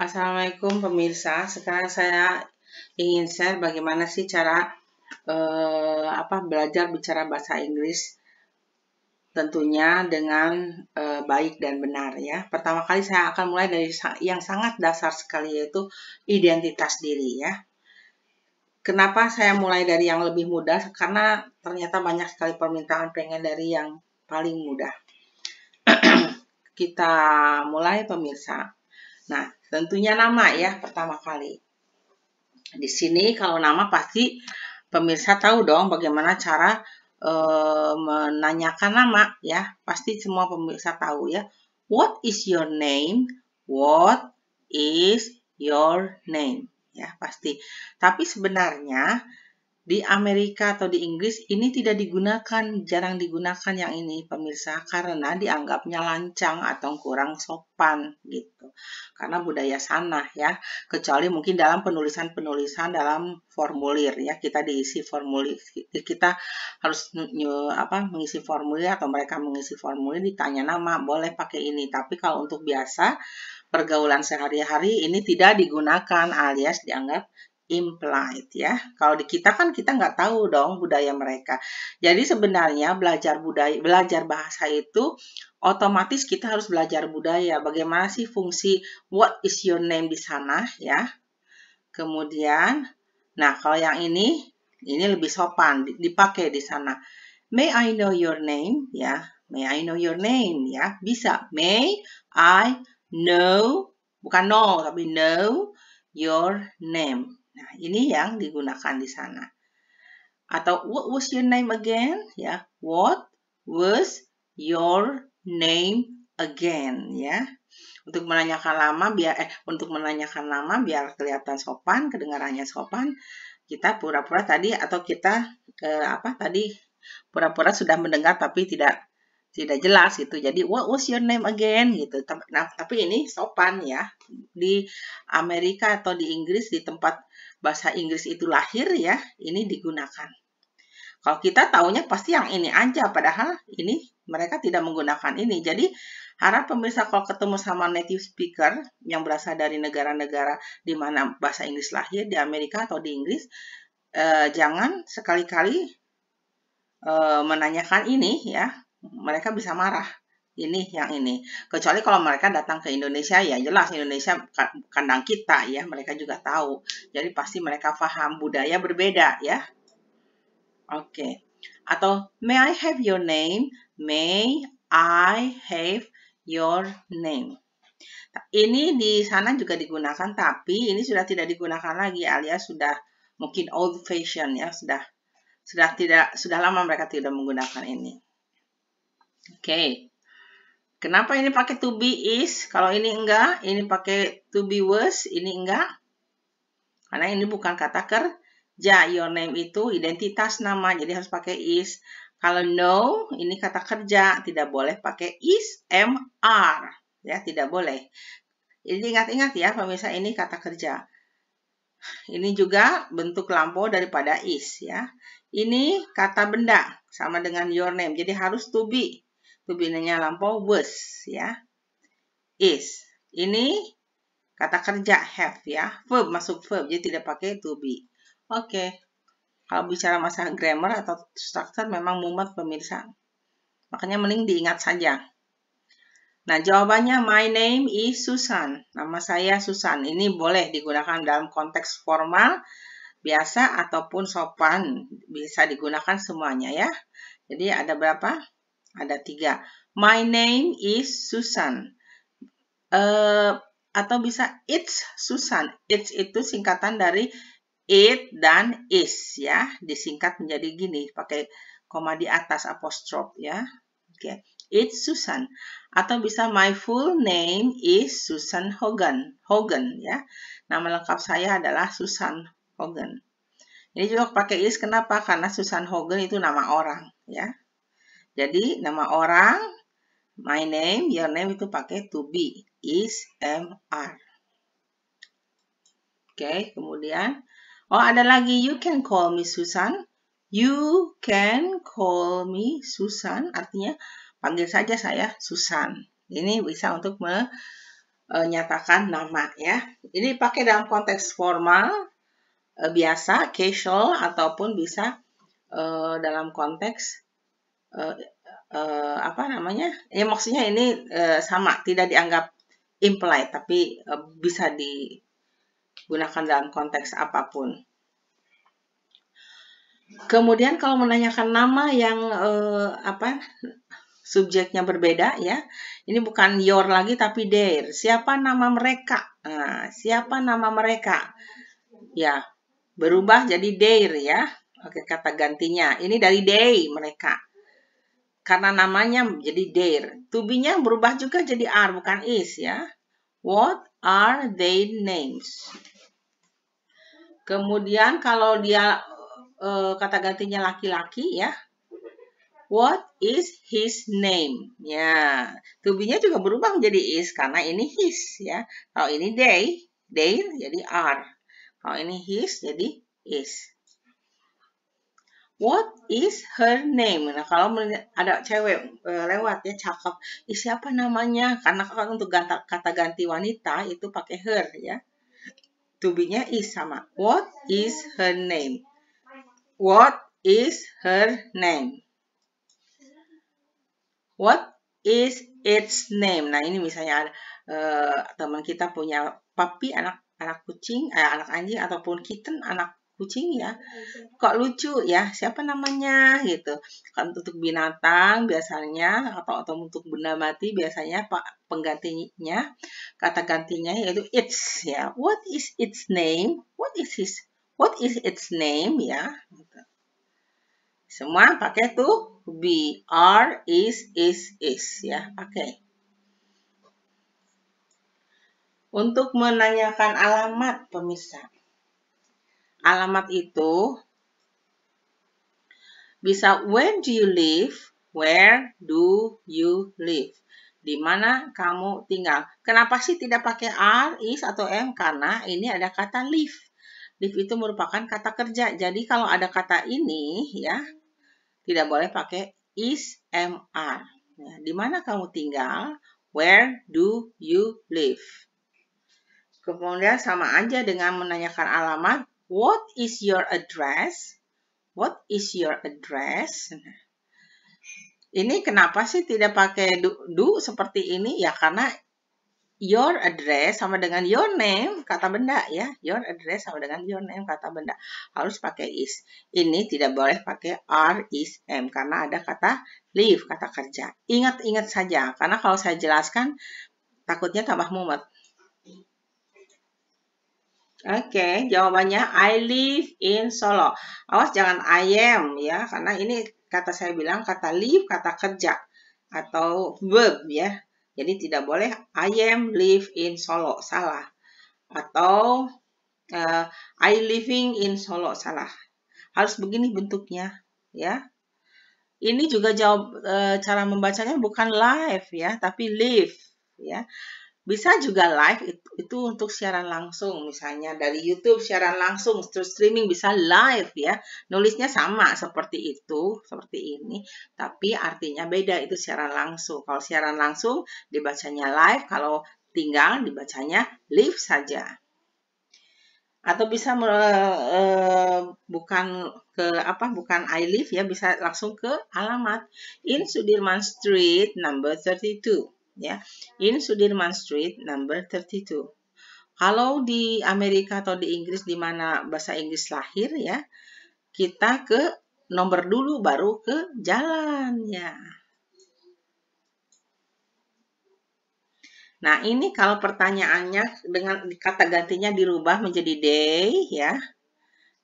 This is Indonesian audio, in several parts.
Assalamualaikum pemirsa. Sekarang saya ingin share bagaimana sih cara eh, apa belajar bicara bahasa Inggris tentunya dengan eh, baik dan benar ya. Pertama kali saya akan mulai dari yang sangat dasar sekali yaitu identitas diri ya. Kenapa saya mulai dari yang lebih mudah? Karena ternyata banyak sekali permintaan pengen dari yang paling mudah. Kita mulai pemirsa. Nah, tentunya nama ya pertama kali. Di sini kalau nama pasti pemirsa tahu dong bagaimana cara e, menanyakan nama ya. Pasti semua pemirsa tahu ya. What is your name? What is your name? Ya, pasti. Tapi sebenarnya di Amerika atau di Inggris ini tidak digunakan, jarang digunakan yang ini pemirsa karena dianggapnya lancang atau kurang sopan gitu. Karena budaya sana ya, kecuali mungkin dalam penulisan-penulisan dalam formulir ya, kita diisi formulir kita harus apa mengisi formulir atau mereka mengisi formulir ditanya nama, boleh pakai ini. Tapi kalau untuk biasa pergaulan sehari-hari ini tidak digunakan alias dianggap implied ya. Kalau di kita kan kita nggak tahu dong budaya mereka. Jadi sebenarnya belajar budaya, belajar bahasa itu otomatis kita harus belajar budaya. Bagaimana sih fungsi what is your name di sana ya. Kemudian, nah kalau yang ini, ini lebih sopan dipakai di sana. May I know your name ya. May I know your name ya. Bisa. May I know bukan know tapi know your name Nah, ini yang digunakan di sana. Atau what was your name again? Ya, what was your name again? Ya, untuk menanyakan nama biar eh untuk menanyakan nama biar kelihatan sopan, kedengarannya sopan, kita pura-pura tadi atau kita eh, apa tadi pura-pura sudah mendengar tapi tidak tidak jelas gitu. Jadi what was your name again gitu. Nah, tapi ini sopan ya. Di Amerika atau di Inggris di tempat bahasa Inggris itu lahir ya, ini digunakan. Kalau kita taunya pasti yang ini aja, padahal ini mereka tidak menggunakan ini. Jadi harap pemirsa kalau ketemu sama native speaker yang berasal dari negara-negara di mana bahasa Inggris lahir, di Amerika atau di Inggris, eh, jangan sekali-kali eh, menanyakan ini ya, mereka bisa marah ini yang ini. Kecuali kalau mereka datang ke Indonesia ya jelas Indonesia kandang kita ya, mereka juga tahu. Jadi pasti mereka paham budaya berbeda ya. Oke. Okay. Atau may I have your name? May I have your name? Ini di sana juga digunakan tapi ini sudah tidak digunakan lagi alias sudah mungkin old fashion ya, sudah sudah tidak sudah lama mereka tidak menggunakan ini. Oke. Okay. Kenapa ini pakai to be is? Kalau ini enggak, ini pakai to be was, ini enggak. Karena ini bukan kata kerja. Your name itu identitas nama, jadi harus pakai is. Kalau no, ini kata kerja, tidak boleh pakai is, are. Ya, tidak boleh. Jadi ingat-ingat ya, pemirsa ini kata kerja. Ini juga bentuk lampau daripada is ya. Ini kata benda sama dengan your name. Jadi harus to be to be-nya lampau was ya. Is. Ini kata kerja have ya. Verb masuk verb jadi tidak pakai to be. Oke. Okay. Kalau bicara masalah grammar atau structure memang mumet pemirsa. Makanya mending diingat saja. Nah, jawabannya my name is Susan. Nama saya Susan. Ini boleh digunakan dalam konteks formal, biasa ataupun sopan. Bisa digunakan semuanya ya. Jadi ada berapa? Ada tiga. My name is Susan. Uh, atau bisa it's Susan. It's itu singkatan dari it dan is ya. Disingkat menjadi gini pakai koma di atas apostrof ya. Oke. Okay. It's Susan. Atau bisa my full name is Susan Hogan. Hogan ya. Nama lengkap saya adalah Susan Hogan. Ini juga pakai is kenapa? Karena Susan Hogan itu nama orang ya. Jadi nama orang, my name, your name itu pakai to be, is, am, are. Oke, okay, kemudian, oh ada lagi, you can call me Susan. You can call me Susan, artinya panggil saja saya Susan. Ini bisa untuk me, uh, nyatakan nama ya. Ini pakai dalam konteks formal uh, biasa, casual ataupun bisa uh, dalam konteks uh, apa namanya? Ya maksudnya ini uh, sama, tidak dianggap implied tapi uh, bisa digunakan dalam konteks apa pun. Kemudian kalau menanyakan nama yang uh, apa subjeknya berbeda ya. Ini bukan your lagi tapi their. Siapa nama mereka? Nah, siapa nama mereka? Ya, berubah jadi their ya. Oke, kata gantinya. Ini dari they mereka. Karena namanya jadi their. To be-nya berubah juga jadi are bukan is ya. What are their names? Kemudian kalau dia uh, kata gantinya laki-laki ya, What is his name? Ya, to be-nya juga berubah menjadi is karena ini his ya. Kalau ini they, they jadi are. Kalau ini his jadi is. What is her name? Nah, kalau ada cewek e, lewat ya cakep, siapa namanya? Karena kalau untuk kata, kata ganti wanita itu pakai her ya. To is sama. What is her name? What is her name? What is its name? Nah, ini misalnya uh, teman kita punya papi anak anak kucing, eh, anak anjing ataupun kitten anak kucing ya. Kok lucu ya? Siapa namanya gitu. Kan untuk binatang biasanya atau atau untuk benda mati biasanya Pak penggantinya kata gantinya yaitu its ya. What is its name? What is his What is its name ya? Gitu. Semua pakai tuh be, are, is, is, is ya. Pakai. Untuk menanyakan alamat pemirsa. Alamat itu bisa where do you live? Where do you live? Di mana kamu tinggal? Kenapa sih tidak pakai are, is, atau am? Karena ini ada kata live. Live itu merupakan kata kerja. Jadi kalau ada kata ini ya, tidak boleh pakai is mr. Ya, di mana kamu tinggal? Where do you live? Kemudian sama aja dengan menanyakan alamat. What is your address? What is your address? Ini kenapa sih tidak pakai do, do seperti ini? Ya karena your address sama dengan your name kata benda ya your address sama dengan your name kata benda harus pakai is ini tidak boleh pakai are is am karena ada kata live kata kerja ingat-ingat saja karena kalau saya jelaskan takutnya tambah mumet Oke, okay, jawabannya I live in Solo. Awas jangan I am ya, karena ini kata saya bilang kata live, kata kerja atau verb ya. Jadi tidak boleh I am live in Solo, salah. Atau uh, I living in Solo, salah. Harus begini bentuknya, ya. Ini juga jawab uh, cara membacanya bukan live ya, tapi live ya. Bisa juga live itu, itu untuk siaran langsung, misalnya dari YouTube siaran langsung, terus streaming bisa live ya. Nulisnya sama seperti itu, seperti ini, tapi artinya beda itu siaran langsung. Kalau siaran langsung dibacanya live, kalau tinggal dibacanya live saja. Atau bisa uh, bukan ke apa bukan I live ya bisa langsung ke alamat in Sudirman Street number 32 ya in Sudirman Street number 32 kalau di Amerika atau di Inggris di mana bahasa Inggris lahir ya kita ke nomor dulu baru ke jalan ya. Nah, ini kalau pertanyaannya dengan kata gantinya dirubah menjadi they ya.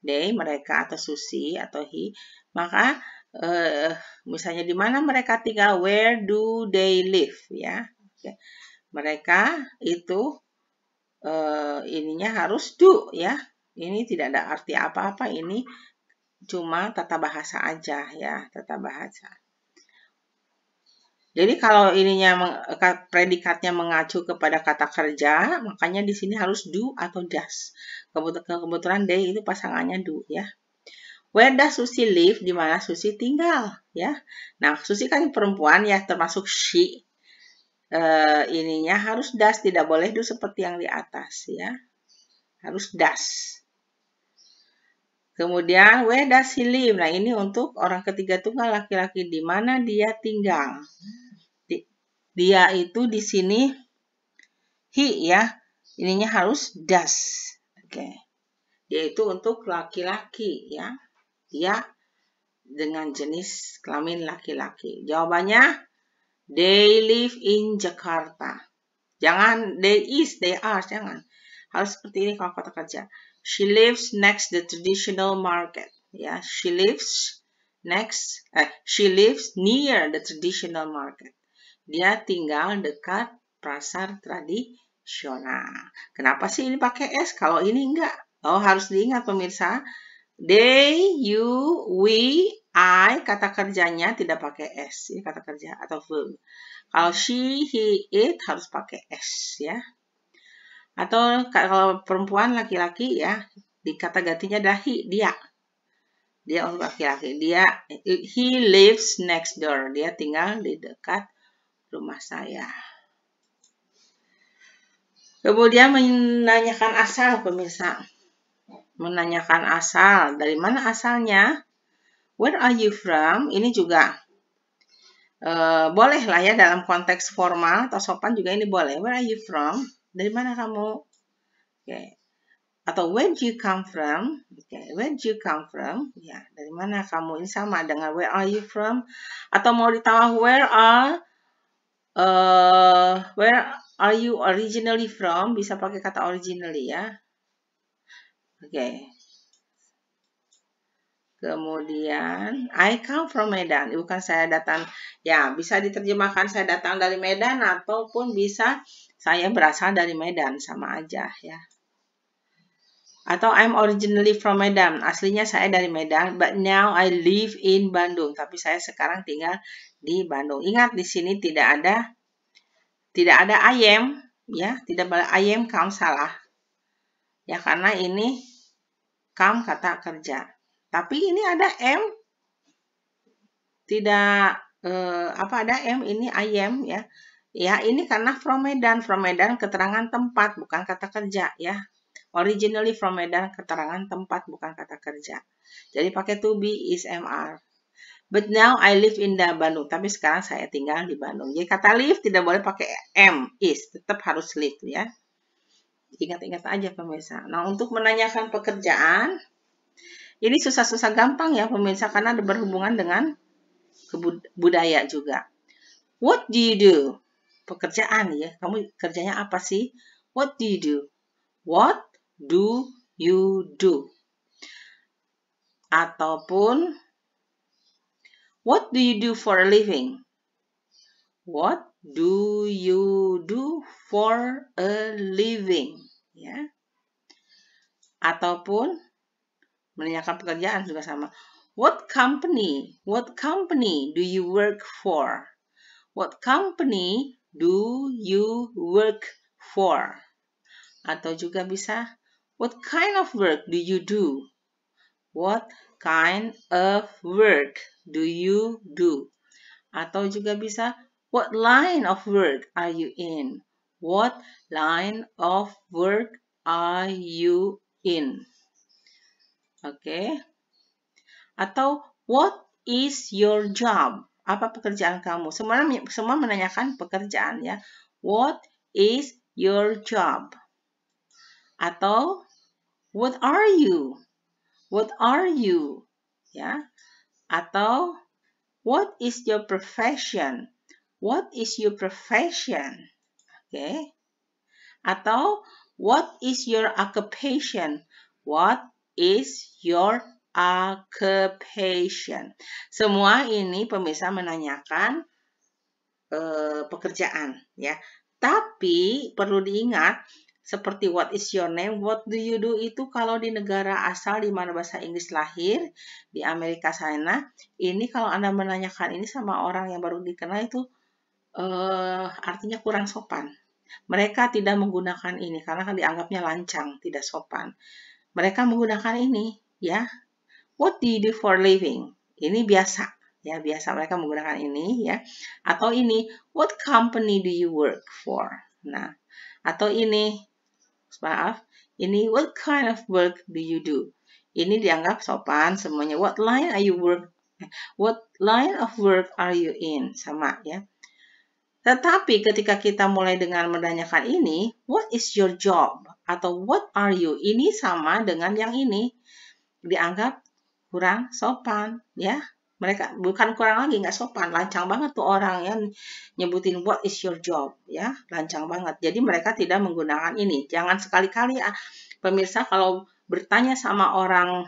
They mereka atau Susi atau he, maka uh, misalnya di mana mereka tinggal, where do they live ya. Okay. Mereka itu uh, ininya harus do ya. Ini tidak ada arti apa-apa, ini cuma tata bahasa aja ya, tata bahasa. Jadi kalau ininya predikatnya mengacu kepada kata kerja, makanya di sini harus do atau does. Kebetulan they itu pasangannya do ya. Where does Susi live? Di mana Susi tinggal, ya. Nah, Susi kan perempuan ya, termasuk she. uh, ininya harus das, tidak boleh do seperti yang di atas ya. Harus das. Kemudian where does he live? Nah, ini untuk orang ketiga tunggal laki-laki di mana dia tinggal. Dia itu di sini he ya. Ininya harus does. Oke. Okay. Dia itu untuk laki-laki ya. Dia dengan jenis kelamin laki-laki. Jawabannya they live in Jakarta. Jangan they is, they are, jangan. Harus seperti ini kalau kata kerja. She lives next the traditional market. Ya, she lives next. Eh, she lives near the traditional market. Dia tinggal dekat pasar tradisional. Kenapa sih ini pakai S? Kalau ini enggak. Oh, harus diingat pemirsa. They, you, we, I, kata kerjanya tidak pakai S. Ini kata kerja atau verb. Kalau she, he, it harus pakai S ya. Atau kalau perempuan laki-laki ya, di kata gantinya adalah he, dia. Dia untuk laki-laki. Dia he lives next door. Dia tinggal di dekat rumah saya. Kemudian menanyakan asal pemirsa. Menanyakan asal. Dari mana asalnya? Where are you from? Ini juga uh, boleh lah ya dalam konteks formal atau sopan juga ini boleh. Where are you from? Dari mana kamu? Okay. Atau where do you come from? Okay. where do you come from? Ya, dari mana kamu? Ini sama dengan where are you from? Atau mau ditambah where are uh, where are you originally from? Bisa pakai kata originally ya. Oke. Okay. Kemudian, I come from Medan. Bukan saya datang, ya bisa diterjemahkan saya datang dari Medan ataupun bisa saya berasal dari Medan, sama aja ya. Atau I'm originally from Medan. Aslinya saya dari Medan, but now I live in Bandung. Tapi saya sekarang tinggal di Bandung. Ingat di sini tidak ada tidak ada ayam, ya, tidak boleh ayam kamu salah. Ya karena ini kam kata kerja. Tapi ini ada M. Tidak eh, apa ada M ini ayam ya. Ya, ini karena from Medan. From Medan keterangan tempat bukan kata kerja ya. Originally from Medan keterangan tempat bukan kata kerja. Jadi pakai to be is MR. But now I live in the Bandung. Tapi sekarang saya tinggal di Bandung. Jadi kata live tidak boleh pakai M, is. Tetap harus live ya. Ingat-ingat aja pemirsa. Nah untuk menanyakan pekerjaan, ini susah-susah gampang ya pemirsa karena ada berhubungan dengan budaya juga. What do you do? Pekerjaan ya. Kamu kerjanya apa sih? What do you do? What do you do? Ataupun What do you do for a living? What do you do for a living? Ya. Ataupun menanyakan pekerjaan juga sama. What company? What company do you work for? What company do you work for? Atau juga bisa What kind of work do you do? What kind of work do you do? Atau juga bisa What line of work are you in? What line of work are you in? Oke. Okay. Atau what is your job? Apa pekerjaan kamu? Semua semua menanyakan pekerjaan ya. What is your job? Atau what are you? What are you? Ya. Atau what is your profession? What is your profession? Oke. Okay. Atau what is your occupation? What is your occupation? Semua ini pemirsa menanyakan uh, pekerjaan ya. Tapi perlu diingat seperti what is your name, what do you do itu kalau di negara asal di mana bahasa Inggris lahir di Amerika sana, ini kalau Anda menanyakan ini sama orang yang baru dikenal itu uh, artinya kurang sopan. Mereka tidak menggunakan ini karena kan dianggapnya lancang, tidak sopan mereka menggunakan ini ya. What do you do for living? Ini biasa Ya, biasa mereka menggunakan ini ya. Atau ini, what company do you work for? Nah, atau ini, maaf, ini what kind of work do you do? Ini dianggap sopan semuanya. What line are you work? What line of work are you in? Sama ya. Tetapi ketika kita mulai dengan menanyakan ini, what is your job? Atau what are you? Ini sama dengan yang ini. Dianggap kurang sopan, ya. Mereka bukan kurang lagi, nggak sopan. Lancang banget tuh orang yang nyebutin what is your job, ya. Lancang banget. Jadi mereka tidak menggunakan ini. Jangan sekali-kali ah, pemirsa kalau bertanya sama orang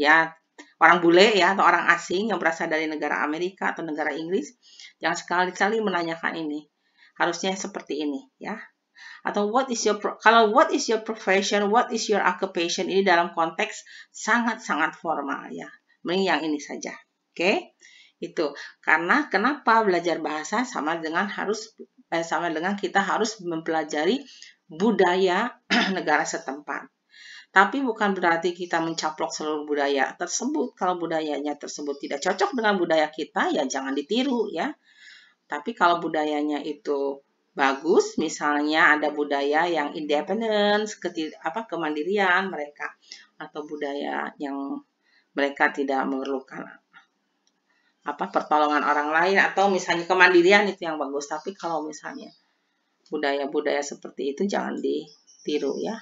ya orang bule ya atau orang asing yang berasal dari negara Amerika atau negara Inggris jangan sekali-kali menanyakan ini harusnya seperti ini ya atau what is your kalau what is your profession what is your occupation ini dalam konteks sangat-sangat formal ya mending yang ini saja oke okay? itu karena kenapa belajar bahasa sama dengan harus eh, sama dengan kita harus mempelajari budaya negara setempat tapi bukan berarti kita mencaplok seluruh budaya tersebut. Kalau budayanya tersebut tidak cocok dengan budaya kita, ya jangan ditiru ya. Tapi kalau budayanya itu bagus, misalnya ada budaya yang independence, apa kemandirian mereka atau budaya yang mereka tidak memerlukan apa pertolongan orang lain atau misalnya kemandirian itu yang bagus. Tapi kalau misalnya budaya-budaya seperti itu jangan ditiru ya.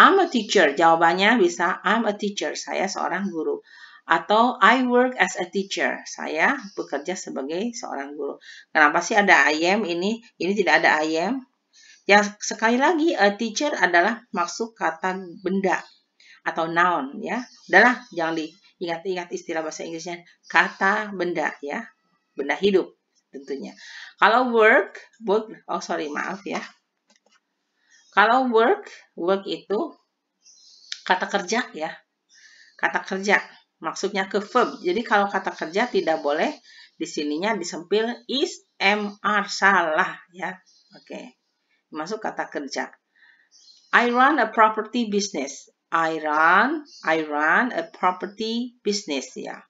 I'm a teacher. Jawabannya bisa I'm a teacher. Saya seorang guru. Atau I work as a teacher. Saya bekerja sebagai seorang guru. Kenapa sih ada I am ini? Ini tidak ada I am. Yang sekali lagi a teacher adalah maksud kata benda atau noun ya. Udahlah jangan diingat-ingat istilah bahasa Inggrisnya kata benda ya. Benda hidup tentunya. Kalau work, work oh sorry maaf ya. Kalau work, work itu kata kerja ya. Kata kerja. Maksudnya ke verb. Jadi kalau kata kerja tidak boleh di sininya disempil is, are, salah ya. Oke. Masuk kata kerja. I run a property business. I run, I run a property business ya.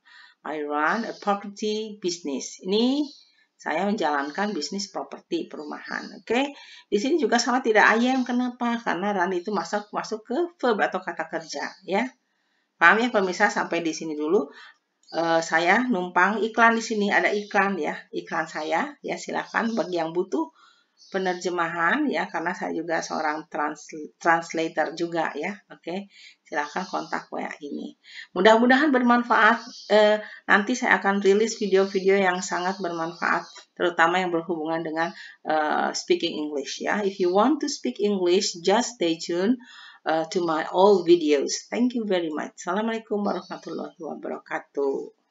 I run a property business. Ini saya menjalankan bisnis properti perumahan. Oke, okay? di sini juga sama tidak ayam. Kenapa? Karena run itu masuk masuk ke verb atau kata kerja, ya. Paham ya pemirsa? Sampai di sini dulu. Uh, saya numpang iklan di sini ada iklan ya, iklan saya ya silakan bagi yang butuh penerjemahan ya karena saya juga seorang trans translator juga ya oke okay. silahkan kontak WA ini mudah-mudahan bermanfaat eh, nanti saya akan rilis video-video yang sangat bermanfaat terutama yang berhubungan dengan uh, speaking English ya if you want to speak English just stay tuned uh, to my all videos. Thank you very much. Assalamualaikum warahmatullahi wabarakatuh